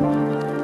Música